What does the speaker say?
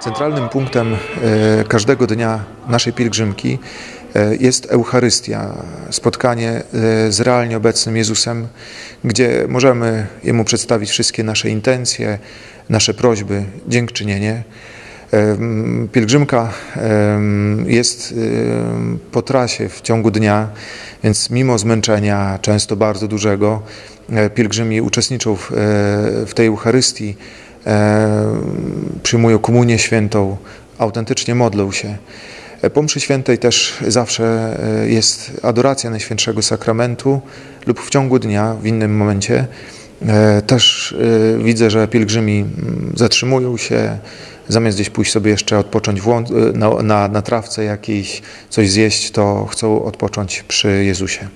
Centralnym punktem e, każdego dnia naszej pielgrzymki e, jest Eucharystia, spotkanie e, z realnie obecnym Jezusem, gdzie możemy Jemu przedstawić wszystkie nasze intencje, nasze prośby, dziękczynienie. Pielgrzymka jest po trasie w ciągu dnia więc mimo zmęczenia, często bardzo dużego, pielgrzymi uczestniczą w tej Eucharystii E, przyjmują komunię świętą, autentycznie modlą się. E, po mszy świętej też zawsze e, jest adoracja Najświętszego Sakramentu lub w ciągu dnia, w innym momencie. Też widzę, że pielgrzymi mm, zatrzymują się, zamiast gdzieś pójść sobie jeszcze odpocząć na, na, na trawce jakiejś, coś zjeść, to chcą odpocząć przy Jezusie.